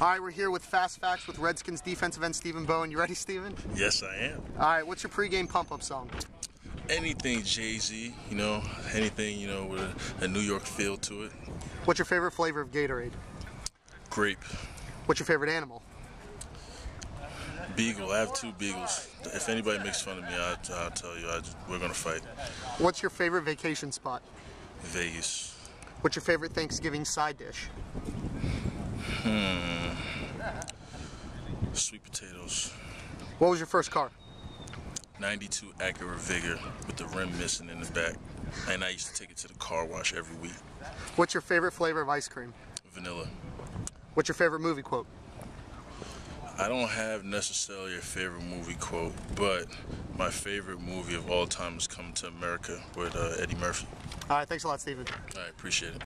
All right, we're here with Fast Facts with Redskins defensive end Stephen Bowen. You ready, Stephen? Yes, I am. All right, what's your pregame pump-up song? Anything Jay Z, you know, anything, you know, with a, New York feel to it. What's your favorite flavor of Gatorade? Grape. What's your favorite animal? Beagle. I have two beagles. If anybody makes fun of me, I, will tell you, I just, we're going to fight. What's your favorite vacation spot? Vegas. What's your favorite Thanksgiving side dish? Hmm. Sweet potatoes. What was your first car? 92 Acura Vigor with the rim missing in the back. And I used to take it to the car wash every week. What's your favorite flavor of ice cream? Vanilla. What's your favorite movie quote? I don't have necessarily a favorite movie quote, but my favorite movie of all time is Coming to America with uh, Eddie Murphy. All right, thanks a lot, Stephen. I appreciate it.